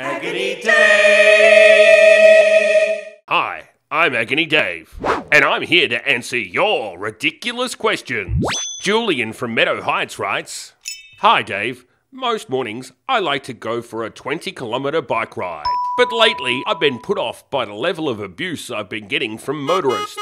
Agony Dave! Hi, I'm Agony Dave, and I'm here to answer your ridiculous questions. Julian from Meadow Heights writes Hi, Dave. Most mornings, I like to go for a 20 kilometre bike ride. But lately, I've been put off by the level of abuse I've been getting from motorists.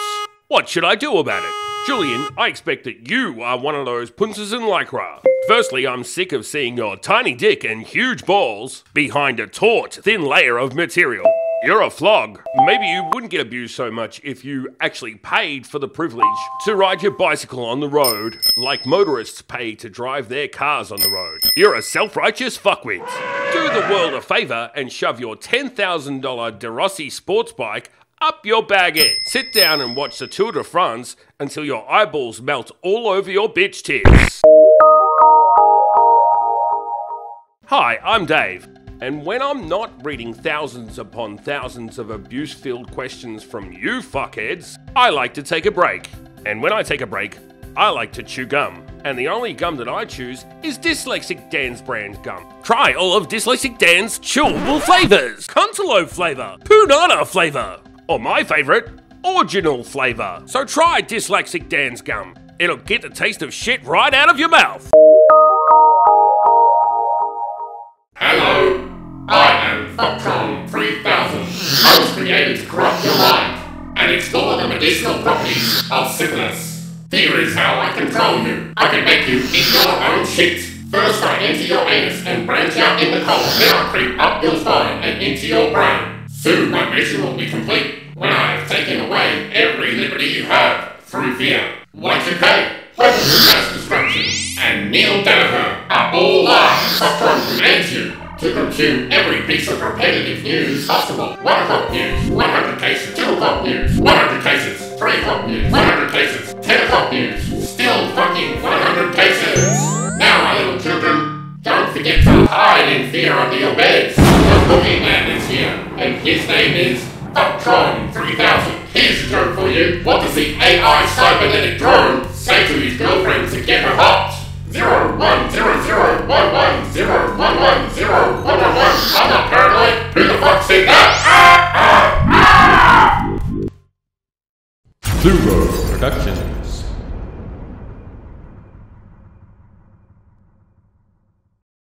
What should I do about it? Julian, I expect that you are one of those punces in lycra. Firstly, I'm sick of seeing your tiny dick and huge balls behind a taut, thin layer of material. You're a flog. Maybe you wouldn't get abused so much if you actually paid for the privilege to ride your bicycle on the road, like motorists pay to drive their cars on the road. You're a self righteous fuckwit. Do the world a favour and shove your $10,000 De Rossi sports bike up your baguette. Sit down and watch the Tour de France until your eyeballs melt all over your bitch tits. Hi, I'm Dave. And when I'm not reading thousands upon thousands of abuse filled questions from you fuckheads, I like to take a break. And when I take a break, I like to chew gum. And the only gum that I choose is Dyslexic Dan's brand gum. Try all of Dyslexic Dan's chewable flavors Cantaloupe flavor, Punana flavor, or my favorite, Original flavor. So try Dyslexic Dan's gum. It'll get the taste of shit right out of your mouth. Hello, I am Fucktron 3000. I was created to corrupt your mind and explore the medicinal properties of syphilis. Here is how I control you. I can make you eat your own shit. First I enter your anus and branch out in the colon. Then I creep up your spine and into your brain. Mission will be complete when I have taken away every liberty you have through fear. Y2K, Weapons of Mass Destruction, and Neil Danaher are all lies. Fucktron commands you to consume every piece of repetitive news possible. 1 o'clock news, 100 cases, 2 o'clock news, 100 cases, 3 o'clock news, 100 cases, 10 o'clock news, still fucking 100 cases. Now, my little children, don't forget to hide in fear under your beds. The boogeyman here, and his name is Fucktron 3000. Here's a joke for you. What does the AI cybernetic drone say to his girlfriend to get her hot? Zero one zero zero one one zero one one zero one one one. I'm not paranoid. Who the fuck said that? Fluoro Production.